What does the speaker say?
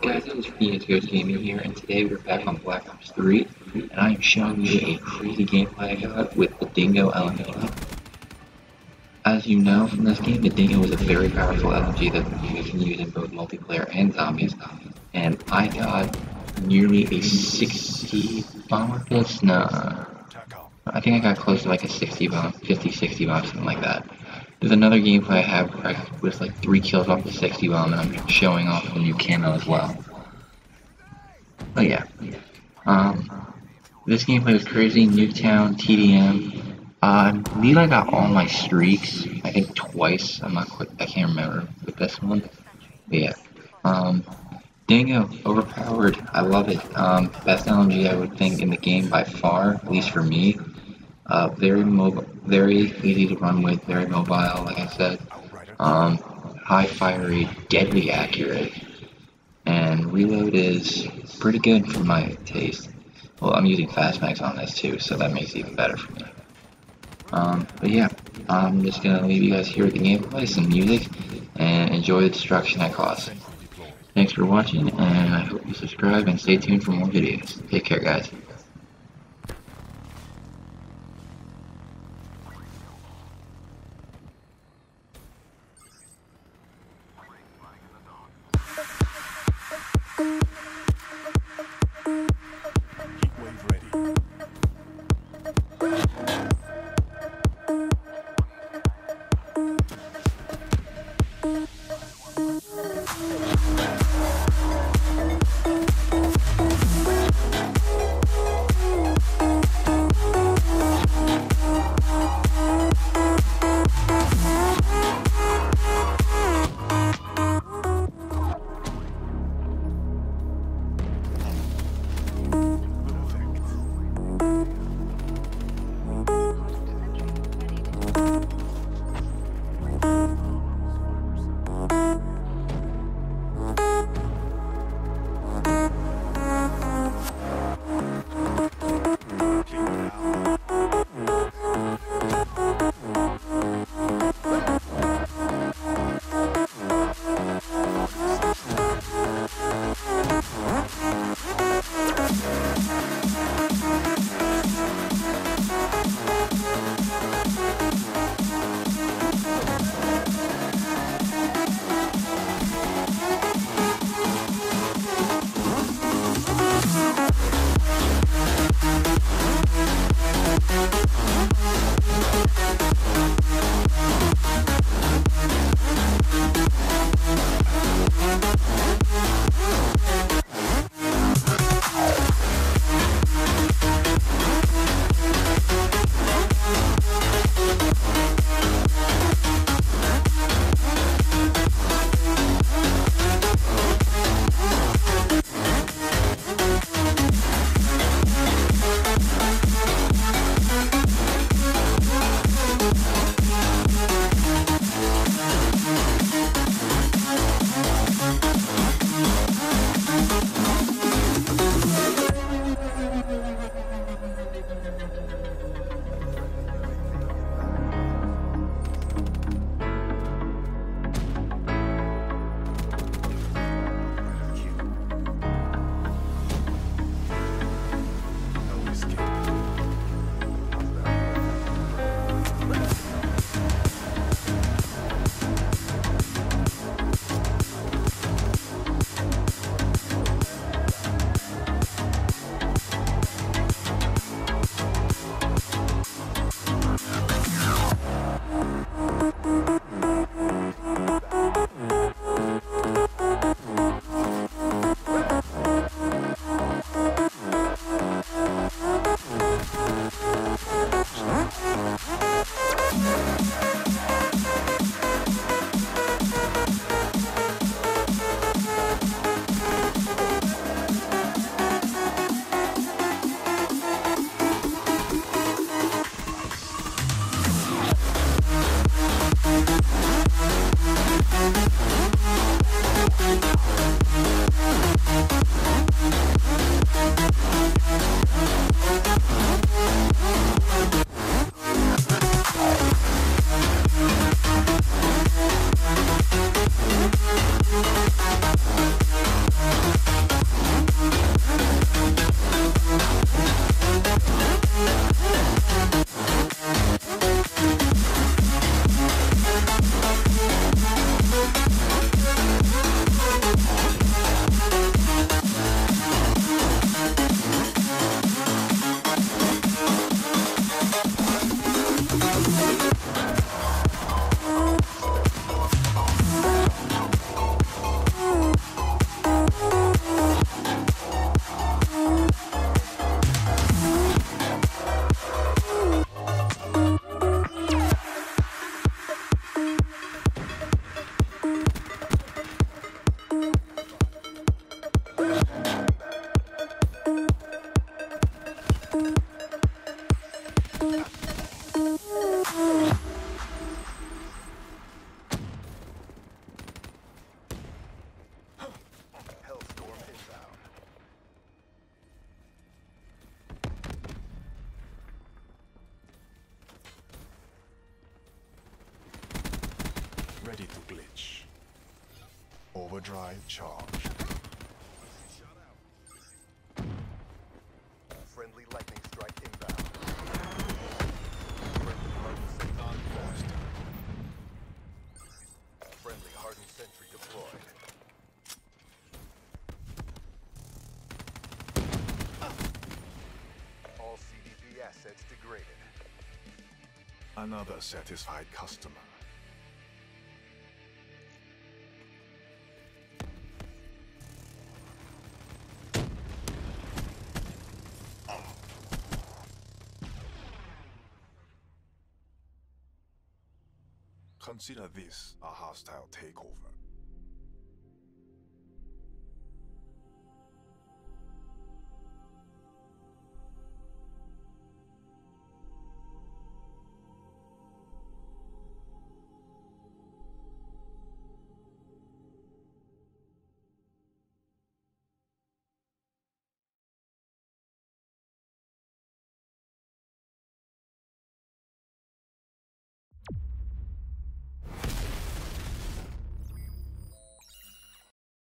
guys, it is Phoenix Ghost Gaming here, and today we're back on Black Ops 3, and I am showing you a crazy gameplay I got with the Dingo LMG. As you know from this game, the Dingo is a very powerful LMG that you can use in both multiplayer and zombies, and I got nearly a 60 bomb with this? No, I think I got close to like a 60 bomb, 50, 60 bomb, something like that. There's another gameplay I have where I with like three kills off the 60 bomb and I'm showing off the new camo as well. Oh yeah. Um, this gameplay was crazy, Nuketown, TDM. Uh, I believe I got all my streaks, I think twice, I'm not quite, I can't remember with this one. But yeah. Um, Dingo, overpowered, I love it. Um, best LMG I would think in the game by far, at least for me. Uh, very mobile, very easy to run with, very mobile, like I said. Um, high fire rate, deadly accurate, and reload is pretty good for my taste. Well, I'm using fast mags on this too, so that makes it even better for me. Um, but yeah, I'm just gonna leave you guys here with the gameplay, some music, and enjoy the destruction I caused. Thanks for watching, and I hope you subscribe and stay tuned for more videos. Take care, guys. Ready to glitch. Overdrive charge. Assets degraded. Another satisfied customer. Consider this a hostile takeover.